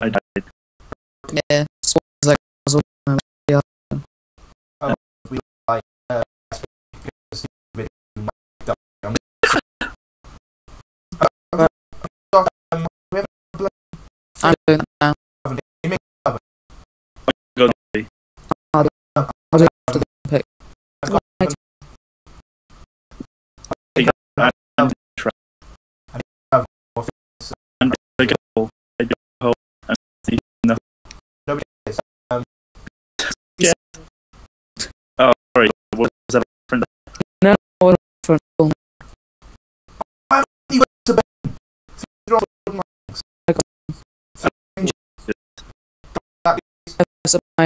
I died. Yeah, so like. Yeah. We like uh, I'm doing that now. for an Like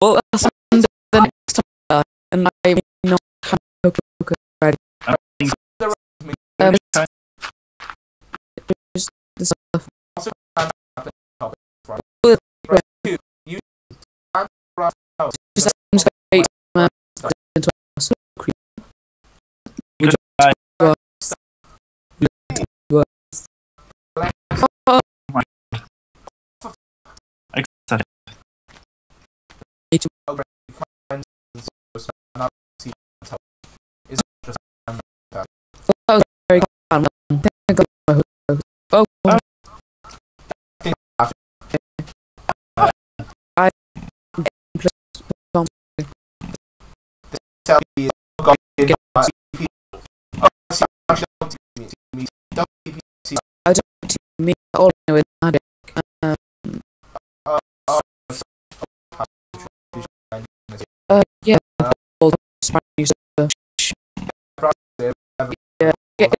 well Mina olin olid narjak um, uh, yeah, uh, yeah, yeah,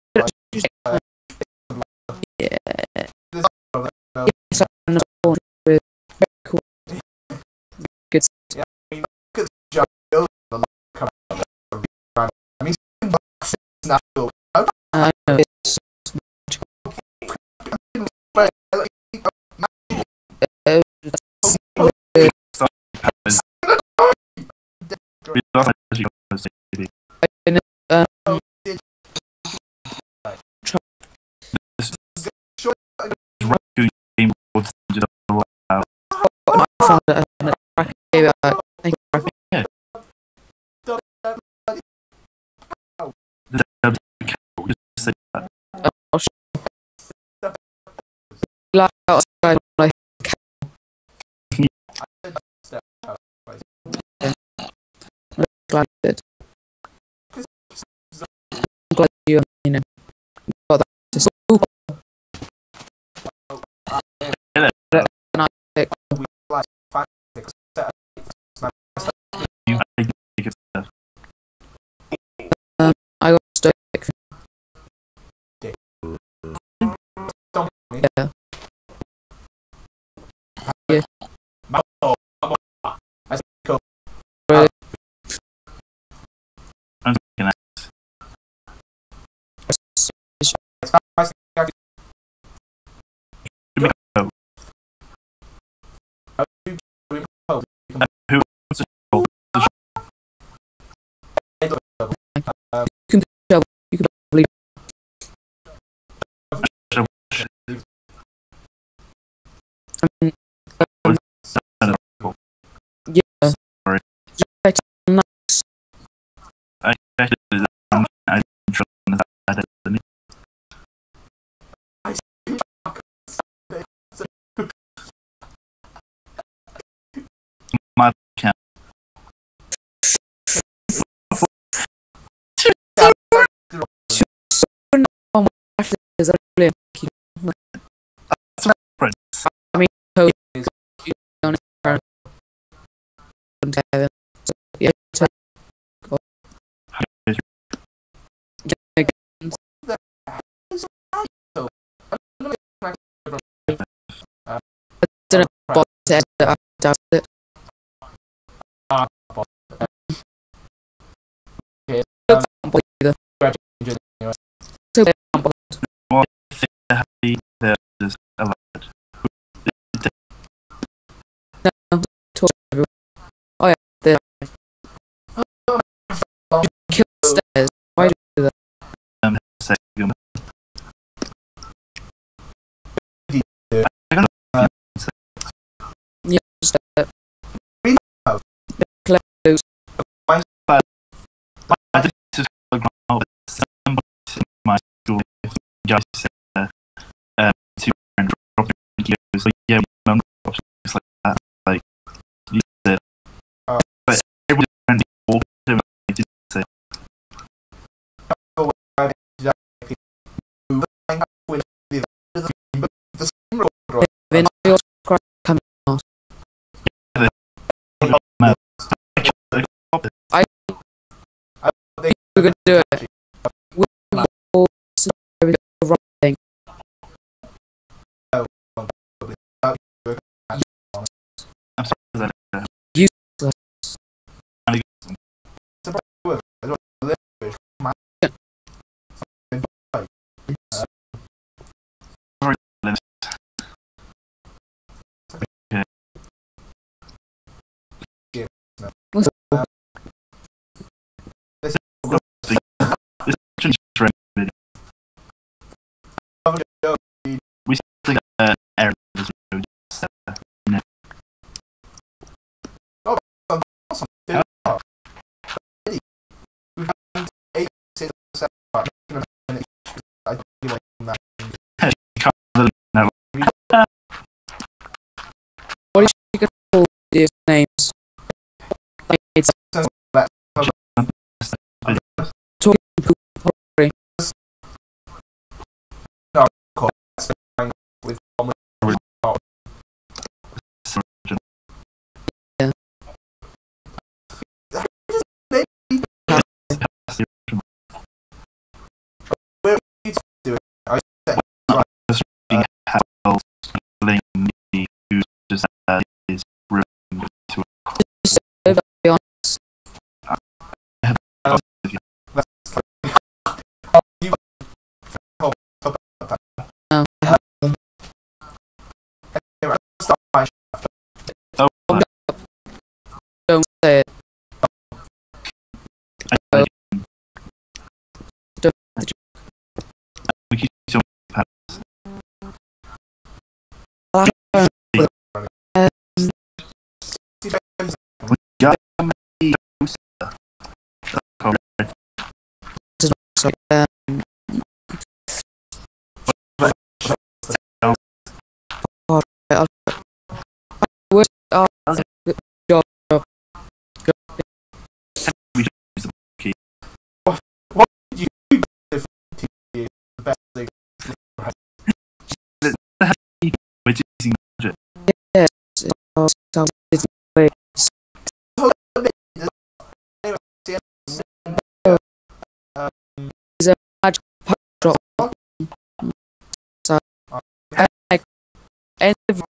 Sandra and Bracken. Thank you, sky I Yeah. Is that really That's reference. you don't have to have it. So, yeah, so, go. Yeah, again, didn't bother to edit it, I doubt it. I'm bothered either. So, I'm bothered. Happy that is allowed. talk to everyone. Oh yeah, there. You kill stairs. Why do you do that? Say, um, Yeah, just uh, close. I did just like my somebody in my school if the guy said uh, uh to and dropping he was like yeah I'm not like that like you said Oh. but everybody around the wall him I did say Then your scrap come out. We're gonna do it. Puck